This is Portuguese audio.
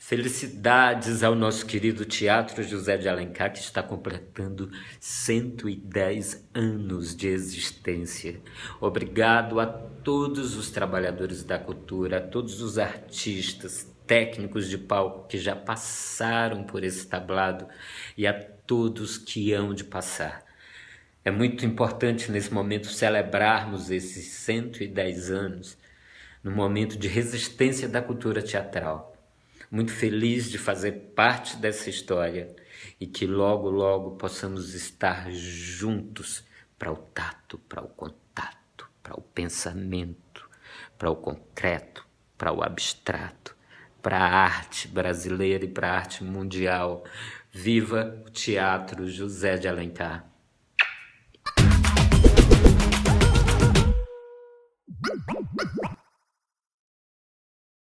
Felicidades ao nosso querido Teatro José de Alencar, que está completando 110 anos de existência. Obrigado a todos os trabalhadores da cultura, a todos os artistas, técnicos de palco que já passaram por esse tablado e a todos que hão de passar. É muito importante nesse momento celebrarmos esses 110 anos, no momento de resistência da cultura teatral muito feliz de fazer parte dessa história e que logo, logo possamos estar juntos para o tato, para o contato, para o pensamento, para o concreto, para o abstrato, para a arte brasileira e para a arte mundial. Viva o Teatro José de Alencar!